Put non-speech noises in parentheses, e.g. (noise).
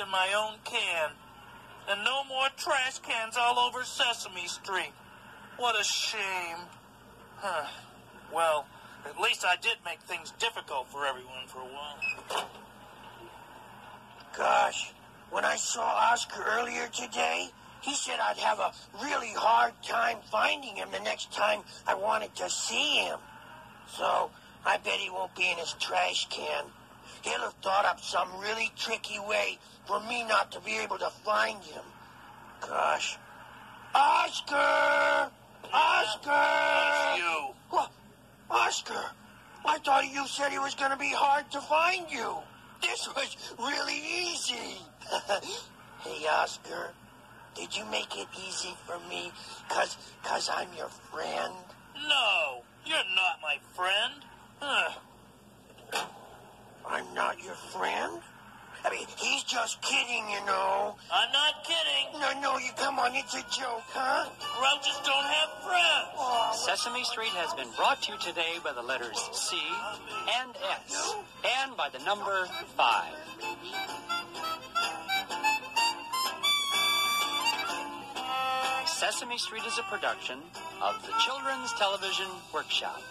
in my own can. And no more trash cans all over Sesame Street. What a shame. Huh. Well, at least I did make things difficult for everyone for a while. Gosh, when I saw Oscar earlier today, he said I'd have a really hard time finding him the next time I wanted to see him. So I bet he won't be in his trash can. He'll have thought up some really tricky way for me not to be able to find him. Gosh. Oscar! Oscar! You. What? Oscar, I thought you said it was going to be hard to find you. This was really easy. (laughs) hey, Oscar, did you make it easy for me? Cause, cause I'm your friend? No, you're not my friend. Huh. I'm not your friend? I mean, he's just kidding, you know. I'm not kidding. No, no, you come on, it's a joke, huh? Roaches don't have friends. Oh, Sesame Street has been brought to you today by the letters C and S, and by the number 5. Sesame Street is a production of the Children's Television Workshop.